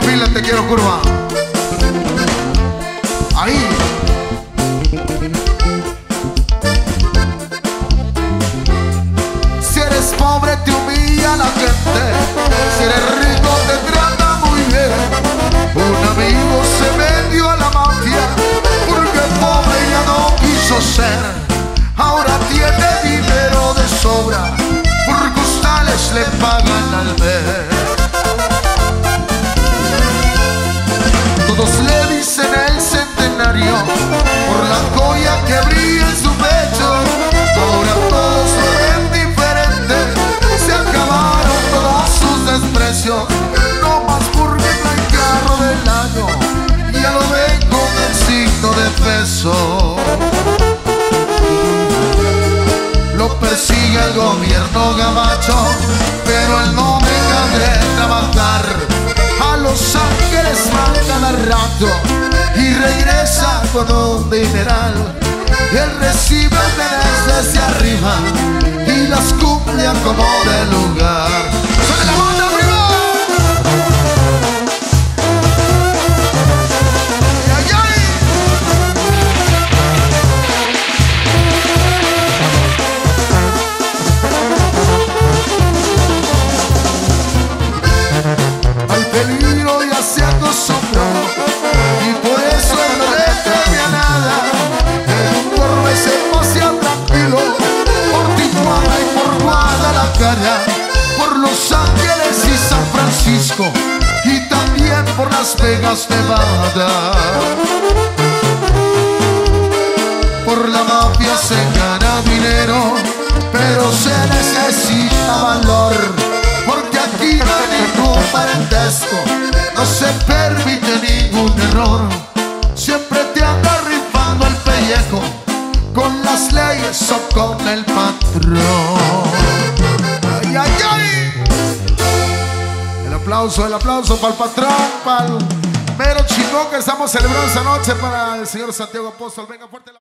te quiero curva. Ahí. Si eres pobre te humilla la gente, si eres rico te trata muy bien. Un amigo se vendió a la mafia porque pobre ya no quiso ser. Ahora tiene dinero de sobra, por costales le pagan al mes. Gobierno gabacho, pero él no deja de trabajar. A Los Ángeles va cada rato y regresa con un dineral. Él recibe desde arriba y las cumple a como por Los Ángeles y San Francisco y también por Las Vegas, Nevada. Por la mafia se gana dinero, pero se necesita valor. Porque aquí no hay ningún parentesco, no se permite ningún error. Siempre te anda rifando el pellejo, con las leyes o con el patrón. Aplauso, el aplauso para el patrón, para el mero chingón que estamos celebrando esta noche para el señor Santiago Apóstol. Venga, fuerte. la-